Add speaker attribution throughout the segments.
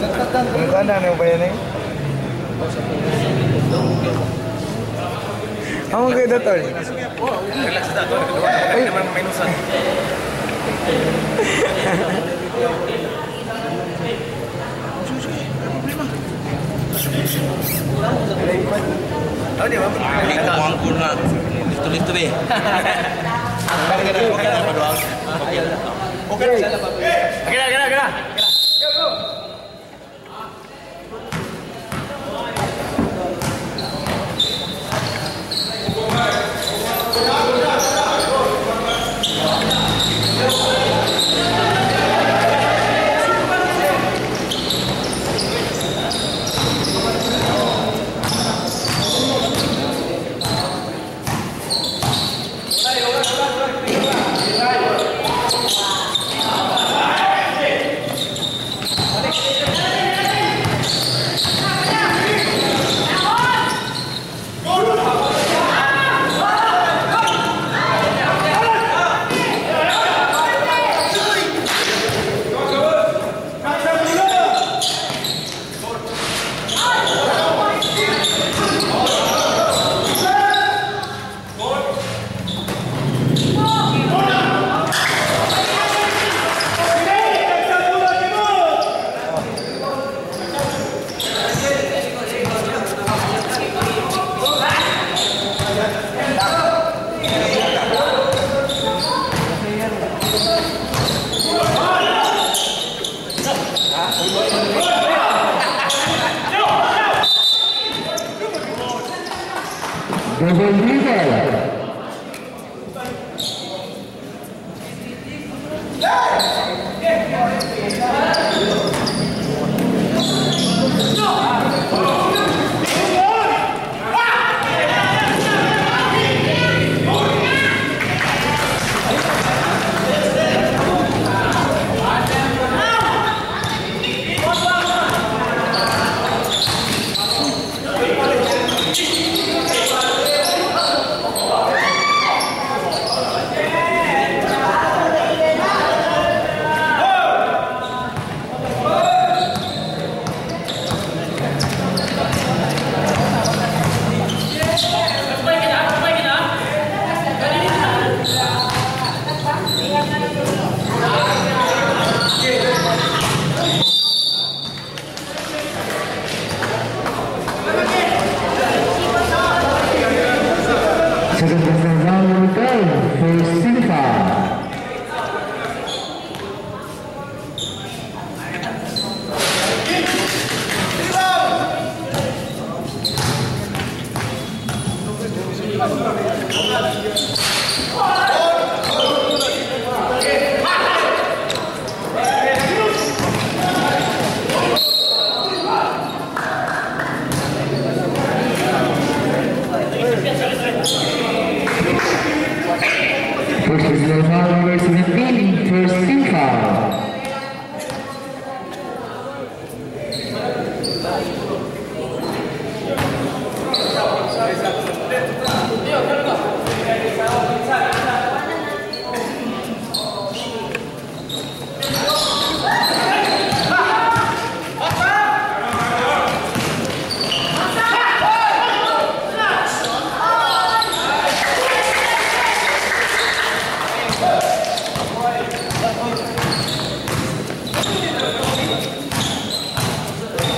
Speaker 1: Ang kanan yung bayan eh. Ang mga kayo tol.
Speaker 2: Relax na to. Ay, naman minusan. Oh, di ba?
Speaker 3: Hindi ko ang kurna. Listo-listo be.
Speaker 2: Okay na, okay na, paduang. Okay na. Okay na, okay na, okay na.
Speaker 4: Double leader. Second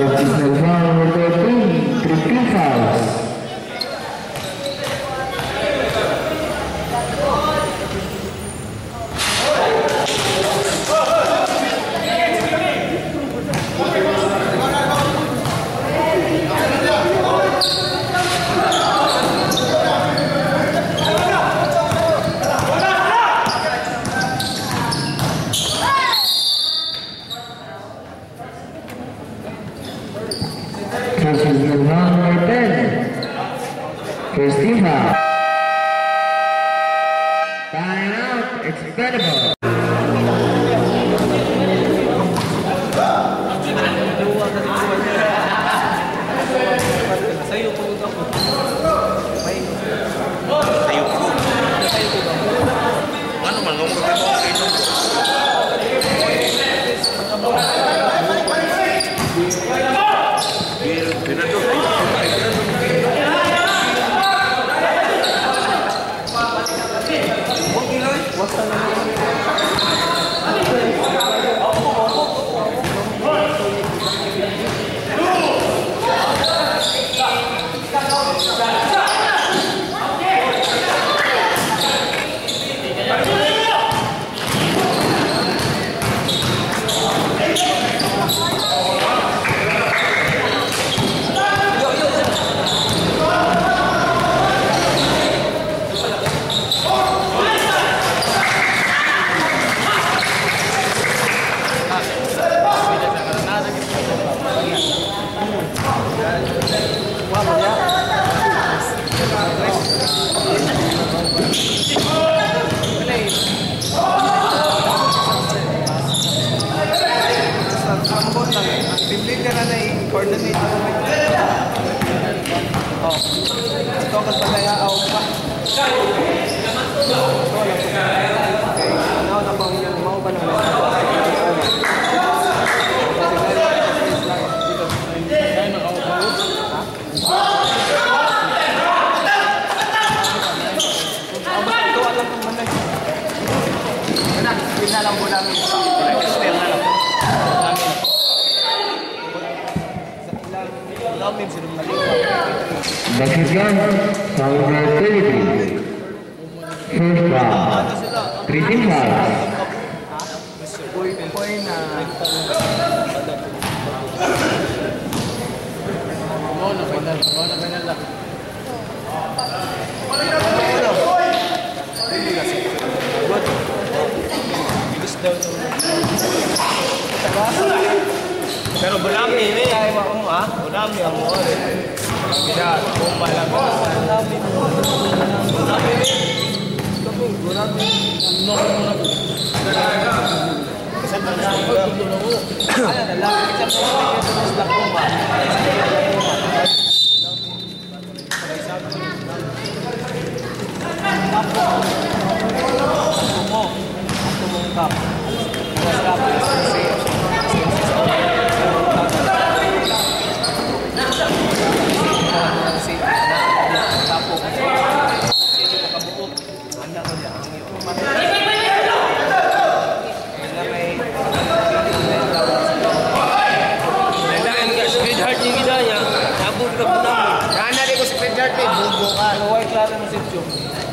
Speaker 4: Porque nos va a volver Time out, expendable.
Speaker 1: Ito kaya ako pa. Ano na pa yung mau ba naman? Pinalang po namin sa na lang. Namin sinungaling.
Speaker 4: Bakit yan? Number 33. First round. Three team fouls.
Speaker 1: Boy, boy na.
Speaker 2: Oo na, final. Oo na, final lang. Pero bulami ini ay mo ha. Bulami ang mo rin. Kaya bomba lang. Bulami. Bulami. Bulami. No no no. Sa tanong ko tulo. Ano na lang kita mo yung sa bomba. Mo. Ako mong kap. Masarap kasi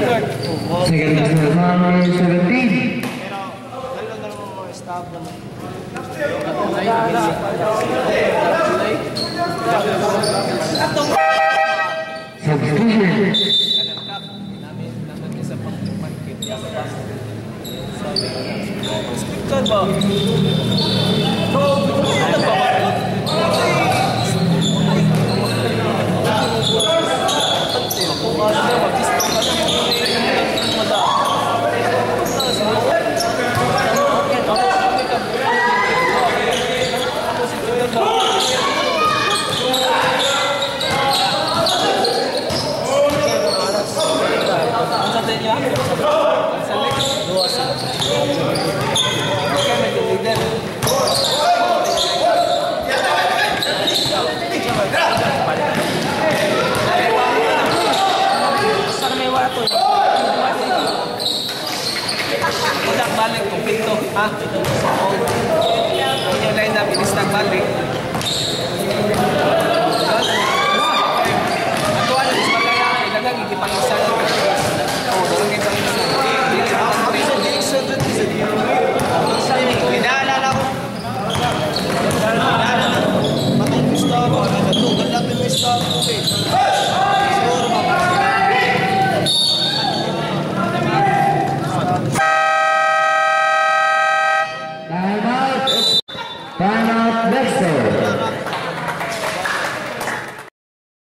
Speaker 2: sa.
Speaker 4: Second the round number 17.
Speaker 2: Pero, dalawa na lang mga staff naman.
Speaker 4: Substitution.
Speaker 2: Speaker ba? Ano May wato. Udak balik kung pinto. Ha? Yung line na bilis ng balik. Ako ano, mas magaya. Ilagang ikipangisa. Oo,